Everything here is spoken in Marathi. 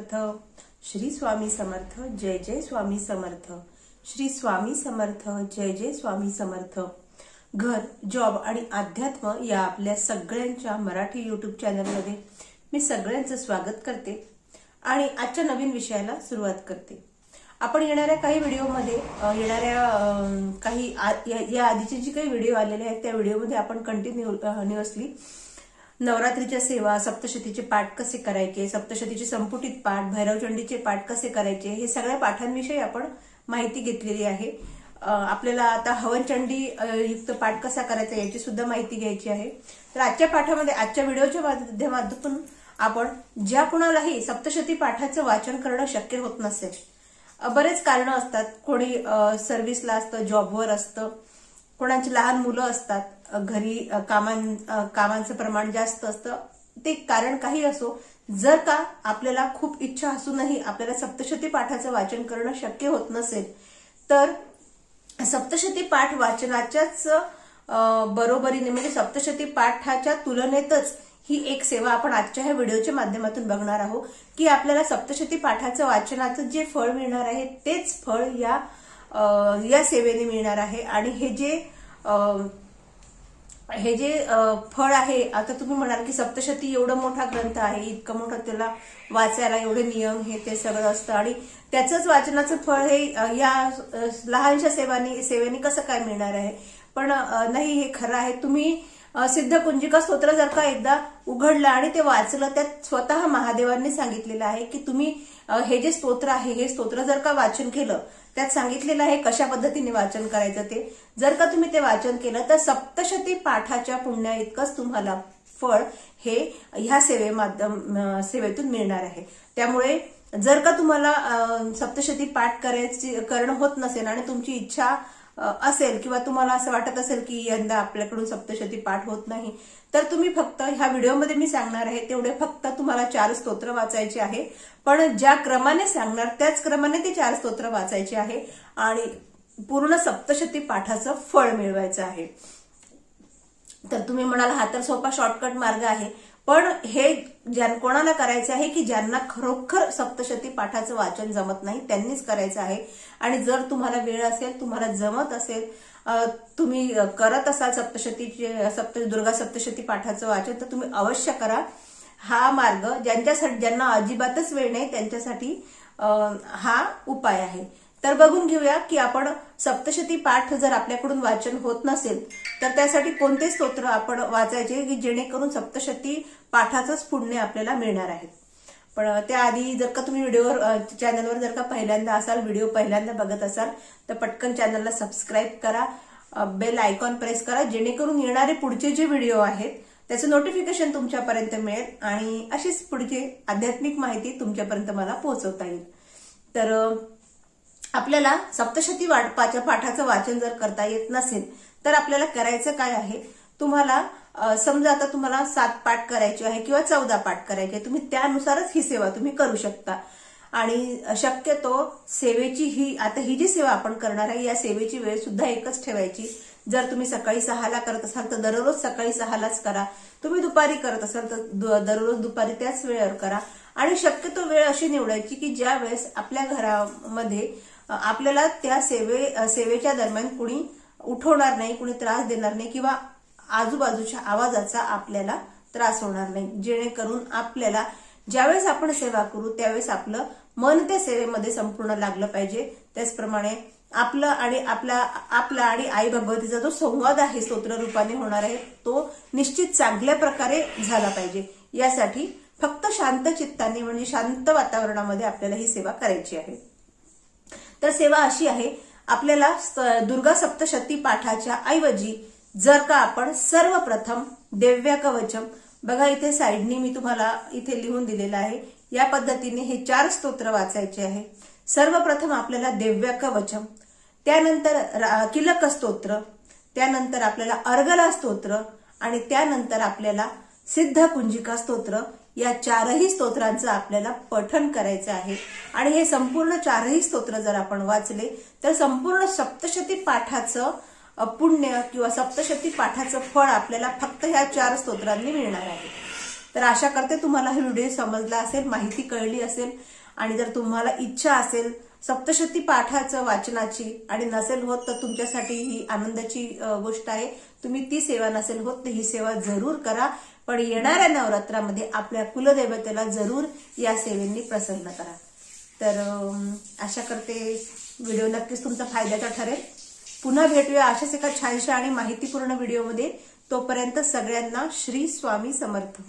समर्थ. श्री स्वामी समर्थ जय जय स्वामी समर्थ. श्री स्वामी समर्थ जय जय स्वामी समर्थ. घर जॉब आणि अध्यात्म या आपल्या सगळ्यांच्या मराठी युट्यूब चॅनलमध्ये मी सगळ्यांचं स्वागत करते आणि आजच्या नवीन विषयाला सुरुवात करते. आपण येणाऱ्या काही व्हिडिओमध्ये येणाऱ्या काही आ- या- या आधीचे जे काही व्हिडिओ आलेले आहेत त्या व्हिडिओमध्ये आपण कंटिन्यू कंटिन्युअसली नवरात्रीच्या सेवा सप्तशतीचे पाठ कसे करायचे सप्तशतीचे संपुटित पाठ भैरवचंडीचे पाठ कसे करायचे हे सगळ्या पाठांविषयी आपण माहिती घेतलेली आहे. आपल्याला आता हवनचंडी युक्त पाठ कसा करायचा याची सुद्धा माहिती घ्यायची आहे. तर आजच्या पाठामध्ये आजच्या व्हिडिओच्या माध्यमातून आपण ज्या कुणालाही सप्तशती पाठाचं वाचन करणं शक्य होत नसेल बरेच कारणं असतात. कोणी सर्व्हिसला असतं जॉबवर असतं. कोणाची लहान मुलं असतात. घरी कामां कामांचं प्रमाण जास्त असतं. ते कारण काही असो जर का आपल्याला खूप इच्छा असूनही आपल्याला सप्तशती पाठाचं वाचन करणं शक्य होत नसेल तर सप्तशती पाठ वाचनाच्याच बरोबरीने म्हणजे सप्तशती पाठाच्या तुलनेतच ही एक सेवा आपण आजच्या ह्या व्हिडिओच्या माध्यमातून बघणार आहोत की आपल्याला सप्तशती पाठाचं वाचनाचं जे फळ मिळणार आहे तेच फळ या या सेवेने मिळणार आहे. आणि हे जे हे जे फळ आहे आता तुम्ही म्हणाल की सप्तशती एवढं मोठा ग्रंथ आहे इतकं मोठं त्याला वाचायला एवढे नियम हे ते सगळं असतं आणि त्याचंच वाचनाचं फळ हे या लहानशा सेवानी सेवेने कसं काय मिळणार आहे? पण नाही हे खरं आहे. तुम्ही सिद्धकुंजिका सिद्ध कुंजिका स्तोत्र जर का एकदा उघडलं आणि ते वाचलं त्यात स्वतः महादेवांनी सांगितलेलं आहे की तुम्ही हे जे स्तोत्र आहे हे स्तोत्र जर का वाचन केलं त्यात सांगितलेलं आहे कशा पद्धतीने वाचन करायचं ते. जर का तुम्ही ते वाचन केलं तर सप्तशती पाठाच्या पुण्या इतकंच तुम्हाला फळ हे ह्या सेवे माध्यम सेवेतून मिळणार आहे. त्यामुळे जर का तुम्हाला सप्तशती पाठ करायची करणं होत नसेल आणि तुमची इच्छा असेल किंवा तुम्हाला असं वाटत असेल की यंदा आपल्याकडून सप्तशती पाठ होत नाही तर तुम्ही फक्त ह्या व्हिडिओमध्ये मी सांगणार आहे तेवढे फक्त तुम्हाला चार स्तोत्र वाचायचे आहे. पण ज्या क्रमाने सांगणार त्याच क्रमाने ते चार स्तोत्र वाचायचे आहे आणि पूर्ण सप्तशती पाठाचं फळ मिळवायचं आहे. तर तुम्ही म्हणाल हा तर सोपा शॉर्टकट मार्ग आहे. पण हे ज्या कोणाला करायचं आहे की ज्यांना खरोखर सप्तशती पाठाचं वाचन जमत नाही त्यांनीच करायचं आहे. आणि जर तुम्हाला वेळ असेल तुम्हाला जमत असेल तुम्ही करत असाल सप्तशतीचे सप्त दुर्गा सप्तशती पाठाचं वाचन तर तुम्ही अवश्य करा. हा मार्ग ज्यांच्यासाठी ज्यांना अजिबातच वेळ नाही त्यांच्यासाठी हा उपाय आहे. तर बघून घेऊया की आपण सप्तशती पाठ जर आपल्याकडून वाचन होत नसेल तर त्यासाठी कोणते स्तोत्र आपण वाचायचे की जेणेकरून सप्तशती पाठाचंच पुण्य आपल्याला मिळणार आहे? पण त्याआधी जर का तुम्ही व्हिडिओवर चॅनलवर जर का पहिल्यांदा असाल व्हिडिओ पहिल्यांदा बघत असाल तर पटकन चॅनलला सबस्क्राईब करा बेल आयकॉन प्रेस करा जेणेकरून येणारे पुढचे जे व्हिडिओ आहेत त्याचं नोटिफिकेशन तुमच्यापर्यंत मिळेल आणि अशीच पुढची आध्यात्मिक माहिती तुमच्यापर्यंत मला पोहोचवता येईल. तर आपल्याला सप्तशती वाटपाच्या पाठाचं वाचन जर करता येत नसेल तर आपल्याला करायचं काय आहे? तुम्हाला समजा आता तुम्हाला सात पाठ करायचे आहे किंवा चौदा पाठ करायचे तुम्ही त्यानुसारच ही सेवा तुम्ही करू शकता. आणि शक्यतो सेवेची ही आता ही जी सेवा आपण करणार आहे या सेवेची वेळ सुद्धा एकच ठेवायची. जर तुम्ही सकाळी सहाला करत असाल तर दररोज सकाळी सहालाच करा. तुम्ही दुपारी करत असाल तर दररोज दुपारी त्याच वेळेवर करा. आणि शक्यतो वेळ अशी निवडायची की ज्या वेळेस आपल्या घरामध्ये आपल्याला त्या सेवे सेवेच्या दरम्यान कुणी उठवणार नाही कुणी त्रास देणार नाही किंवा आजूबाजूच्या आवाजाचा आपल्याला त्रास होणार नाही. जेणेकरून आपल्याला ज्यावेळेस आपण सेवा करू त्यावेळेस आपलं मन त्या सेवेमध्ये संपूर्ण लागलं पाहिजे. त्याचप्रमाणे आपलं आणि आपला आपला आणि आई भगवतीचा जो संवाद आहे स्तोत्र रूपाने होणार आहे तो निश्चित चांगल्या प्रकारे झाला पाहिजे. यासाठी फक्त शांत चित्ताने म्हणजे शांत वातावरणामध्ये आपल्याला ही सेवा करायची आहे. तर सेवा अशी आहे आपल्याला दुर्गा सप्तशती पाठाच्या ऐवजी जर का आपण सर्वप्रथम दिव्या कवचम बघा इथे साईडनी मी तुम्हाला इथे लिहून दिलेलं आहे या पद्धतीने हे चार स्तोत्र वाचायचे आहे. सर्वप्रथम आपल्याला दिव्या कवचम त्यानंतर रा- किलक स्तोत्र त्यानंतर आपल्याला अर्गला स्तोत्र आणि त्यानंतर आपल्याला सिद्ध कुंजिका स्तोत्र या चारही स्तोत्रांचं आपल्याला पठन करायचं आहे. आणि हे संपूर्ण चारही स्तोत्र जर आपण वाचले तर संपूर्ण सप्तशती पाठाचं पुण्य किंवा सप्तशती पाठाचं फळ आपल्याला फक्त ह्या चार स्तोत्रांनी मिळणार आहे. तर आशा करते तुम्हाला हा व्हिडिओ समजला असेल माहिती कळली असेल आणि जर तुम्हाला इच्छा असेल सप्तशती पाठाचं वाचनाची आणि नसेल होत तर तुमच्यासाठी ही आनंदाची गोष्ट आहे. तुम्ही ती सेवा नसेल होत तर ही सेवा जरूर करा. पण येणाऱ्या नवरात्रामध्ये आपल्या कुलदेवतेला जरूर या सेवेंनी प्रसन्न करा. तर आशा करते व्हिडिओ नक्कीच तुमचा फायद्याचा ठरेल. पुन्हा भेटूया अशाच एका छानशा आणि माहितीपूर्ण व्हिडिओमध्ये. तोपर्यंत सगळ्यांना श्री स्वामी समर्थ.